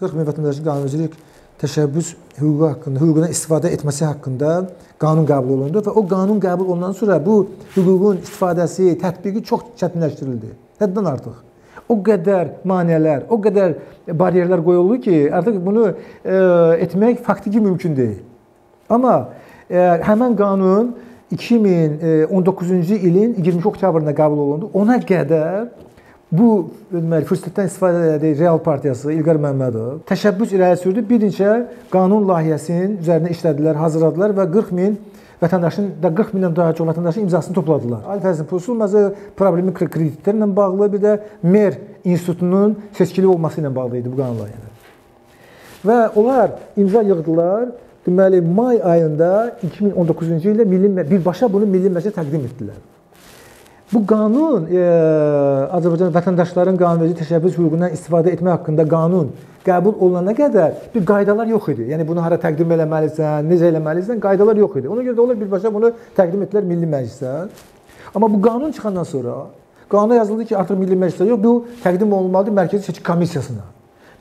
40 min vətəndaşın qanunvericilik təşəbbüs hüququ haqqında, hüququna istifadə etməsi haqqında qanun qəbul olundu və o qanun qəbul olundan sonra bu hüququn istifadəsi, tətbiqi çox çətinləşdirildi. Həddən artıq. O qədər maneələr, o qədər bariyerlər qoyuldu ki, artıq bunu e, etmək faktiki mümkün deyil. Amma e, həmin qanun 2019-cu ilin 20 oktyabrında qəbul olundu. Ona qədər bu deməli fürsətdən istifadə elədi Real partiyası İlqar Məmmədov təşəbbüs irəli sürdü. Bir neçə qanun layihəsinin üzərində işlədilər, hazırladılar və 40 min vətəndaşın da 40 mindən daha çox vətəndaşın imzasını topladılar. Ali təhsil pozulması problemi kreditlərlə bağlı, bir də Mer institutunun seçkili olması ilə bağlı idi bu qanun layihələri. Və onlar imza yığdılar. Deməli may ayında 2019-cu ildə milli birbaşa bunu Milli Məclisə təqdim etdilər. Bu qanun e, Azərbaycan vətəndaşların qanunverici təşəbbüs hüququndan istifadə etmək haqqında qanun qəbul olunana qədər bir qaydalar yox idi. Yəni bunu hara təqdim etməlisən, necə etməlisən, qaydalar yox idi. Ona görə də onlar birbaşa bunu təqdim etdilər Milli Məclisə. Amma bu qanun çıxandan sonra qanuna yazıldı ki, artıq Milli Məclisə yox, bu təqdim olunmalıdır Mərkəzi Seçki Komissiyasına.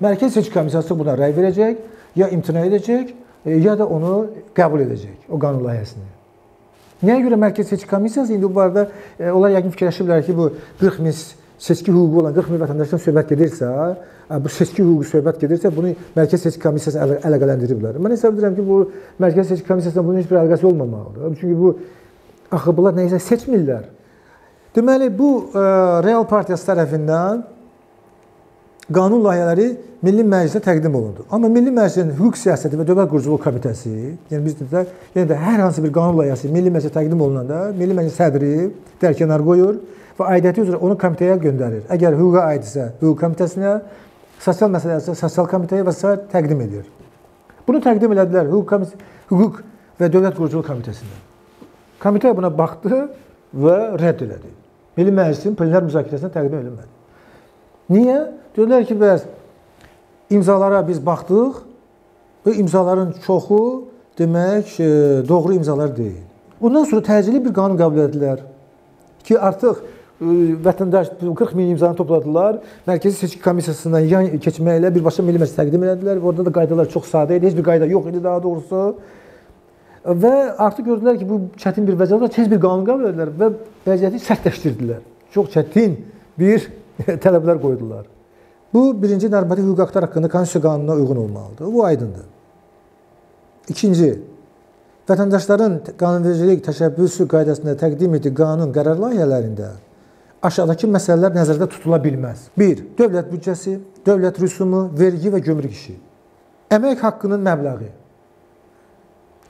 Mərkəzi Seçki Komissiyası buna rəy verəcək, ya imtina edəcək, e, ya da onu qəbul edəcək o qanun layihəsini. Nəyə görə Mərkəzi Seçki Komissiyası indi bu barədə e, onlar yəqin fikirləşiblər ki, bu 40 min seçki hüququ olan 40 min vətəndaşdan söhbət gedirsə, bu seçki hüququ söhbət gedirsə, bunu Mərkəzi Seçki Komissiyası əl əlaqələndiriblər. Mən hesab edirəm ki, bu Mərkəzi Seçki Komissiyasına bunun heç bir əlaqəsi olmamalıdır. Çünki bu axı bunlar nəyisə seçmirlər. Deməli, bu ə, e, Real Partiyası tərəfindən qanun layihələri Milli Məclisə təqdim olundu. Amma Milli Məclisin Hüquq Siyasəti və Dövlət Quruculuq Komitəsi, yəni biz də yenə də hər hansı bir qanun layihəsi Milli Məclisə təqdim olunanda Milli Məclis sədri dərkənar qoyur və aidiyyəti üzrə onu komitəyə göndərir. Əgər hüquqa aiddirsə, hüquq komitəsinə, sosial məsələlərsə sosial komitəyə və s. təqdim edir. Bunu təqdim elədilər hüquq komitəsi, hüquq və Dövlət Quruculuq Komitəsinə. Komitə buna baxdı və rədd elədi. Milli Məclisin plenar müzakirəsinə təqdim edilmədi. Niyə? Deyirlər ki, bəs imzalara biz baxdıq. Bu imzaların çoxu demək e, doğru imzalar deyil. Bundan sonra təcili bir qanun qəbul etdilər ki, artıq e, vətəndaş 40 min imzanı topladılar. Mərkəzi Seçki Komissiyasından yan keçməklə birbaşa Milli Məclisə təqdim etdilər. Orada da qaydalar çox sadə idi. Heç bir qayda yox idi daha doğrusu. Və artıq gördülər ki, bu çətin bir vəziyyət var. Tez bir qanun qəbul etdilər və vəziyyəti sərtləşdirdilər. Çox çətin bir tələblər qoydular. Bu birinci normativ hüquq aktlar haqqında konstitusiya qanununa uyğun olmalıdır. Bu aydındır. İkinci, vətəndaşların qanunvericilik təşəbbüsü qaydasında təqdim etdiyi qanun qərar layihələrində aşağıdakı məsələlər nəzərdə tutula bilməz. 1. Dövlət büdcəsi, dövlət rüsumu, vergi və gömrük işi. Əmək haqqının məbləği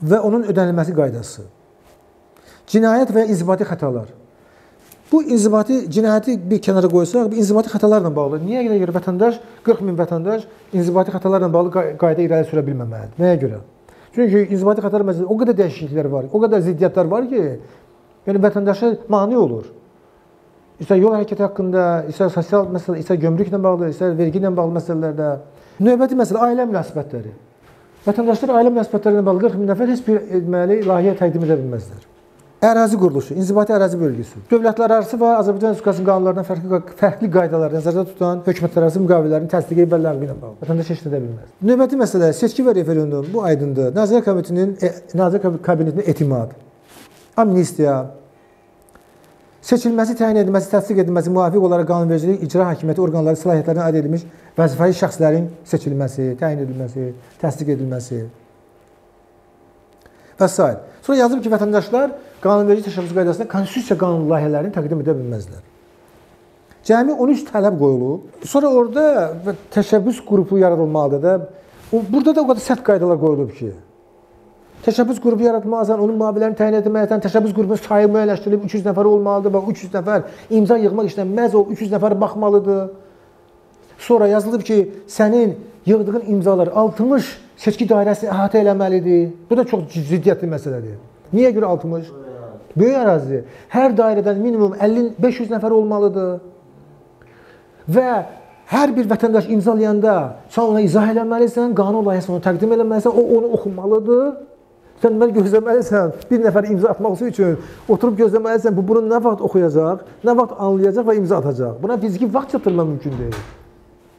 və onun ödənilməsi qaydası. Cinayət və inzibati xətalar Bu inzibati cinayəti bir kənara qoysaq, bu inzibati xətalarla bağlı. Niyə görə görə vətəndaş 40 min vətəndaş inzibati xətalarla bağlı qayda irəli sürə bilməməlidir? Nəyə görə? Çünki inzibati xətalar məsələsində o qədər dəyişikliklər var, o qədər ziddiyyətlər var ki, yəni vətəndaşa mane olur. İstər yol hərəkəti haqqında, istər sosial məsələ, istər gömrüklə bağlı, istər vergi ilə bağlı məsələlərdə. Növbəti məsələ ailə münasibətləri. Vətəndaşlar ailə münasibətləri ilə bağlı 40 min nəfər heç bir deməli layihə təqdim edə bilməzlər. Ərazi quruluşu, inzibati ərazi bölgüsü. Dövlətlərarası və Azərbaycan Respublikasının qanunlarından fərqli fərqli qaydalar nəzərdə tutan hökumətlərarası müqavilələrin təsdiqi bəlirlənməyi ilə bağlı. Vətəndaş edə bilməz. Növbəti məsələ seçki və referendum. Bu aydındır. Nazirlər Kabinetinin e, Nazirlər Kabinetinin etimad, amnistiya, seçilməsi, təyin edilməsi, təsdiq edilməsi müvafiq olaraq qanunvericilik icra hakimiyyəti orqanları səlahiyyətlərinə aid edilmiş vəzifəli şəxslərin seçilməsi, təyin edilməsi, təsdiq edilməsi və s. Sonra yazıb ki, vətəndaşlar qanunverici təşəbbüs qaydasında konstitusiya qanun layihələrini təqdim edə bilməzlər. Cəmi 13 tələb qoyulub. Sonra orada təşəbbüs qrupu yaradılmalıdır da. Burada da o qədər sərt qaydalar qoyulub ki, təşəbbüs qrupu yaratmazsan, onun müavinlərini təyin etməkdən təşəbbüs qrupunun sayı müəyyənləşdirilib 300 nəfər olmalıdır və 300 nəfər imza yığmaq işlə məhz o 300 nəfər baxmalıdır. Sonra yazılıb ki, sənin yığdığın imzalar 60 seçki dairəsini əhatə eləməlidir. Bu da çox ciddiyyətli məsələdir. Niyə görə 60? Böyük ərazi. Hər dairədən minimum 50-500 nəfər olmalıdır. Və hər bir vətəndaş imzalayanda sən ona izah eləməlisən, qanun layihəsini ona təqdim eləməlisən, o onu oxumalıdır. Sən mən gözləməlisən, bir nəfər imza atmaq üçün oturub gözləməlisən, bu bunu nə vaxt oxuyacaq, nə vaxt anlayacaq və imza atacaq. Buna fiziki vaxt çatdırmaq mümkün deyil.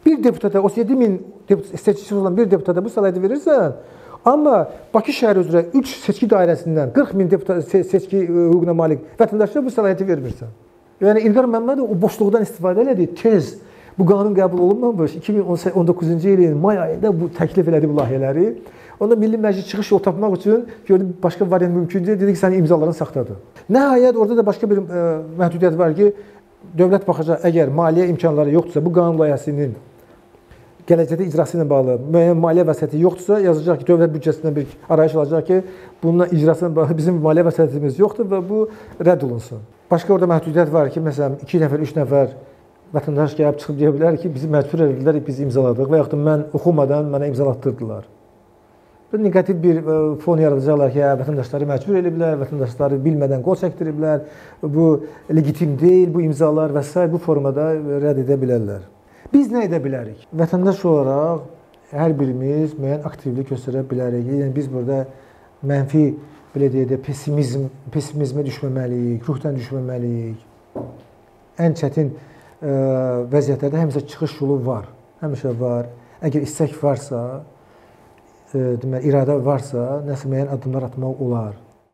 bir deputata, o 7 min seçicisi olan bir deputata bu səlahiyyəti verirsən, amma Bakı şəhəri üzrə 3 seçki dairəsindən 40 min deputat seçki e, hüququna malik vətəndaşlara bu səlahiyyəti vermirsən. Yəni İlqar Məmmədov o boşluqdan istifadə elədi, tez bu qanun qəbul olunmamış 2019-cu ilin may ayında bu təklif elədi bu layihələri. Onda Milli Məclis çıxış yol tapmaq üçün gördü başqa variant mümkün deyil, dedi ki, sənin imzaların saxtadır. Nəhayət orada da başqa bir ə, e, məhdudiyyət var ki, dövlət baxacaq, əgər maliyyə imkanları yoxdursa, bu qanun layihəsinin gələcəkdə icrası ilə bağlı müəyyən maliyyə vəsaiti yoxdursa, yazacaq ki, dövlət büdcəsindən bir arayış alacaq ki, bununla icrasına bağlı bizim maliyyə vəsaitimiz yoxdur və bu rədd olunsun. Başqa orada məhdudiyyət var ki, məsələn, 2 nəfər, 3 nəfər vətəndaş gəlib çıxıb deyə bilər ki, bizi məcbur edildilər, biz imzaladıq və yaxud da mən oxumadan mənə imzalatdırdılar. Bir neqativ bir e, fon yaradacaqlar ki, hə, vətəndaşları məcbur ediblər, vətəndaşları bilmədən qol çəkdiriblər, bu legitim deyil, bu imzalar və s. bu formada rədd edə bilərlər. Biz nə edə bilərik? Vətəndaş olaraq hər birimiz müəyyən aktivlik göstərə bilərik. Yəni biz burada mənfi belə deyək də pessimizm, pessimizmə düşməməliyik, ruhdan düşməməliyik. Ən çətin ə, e, vəziyyətlərdə həmişə çıxış yolu var. Həmişə var. Əgər istək varsa, deməli iradə varsa, nəsə müəyyən addımlar atmaq olar.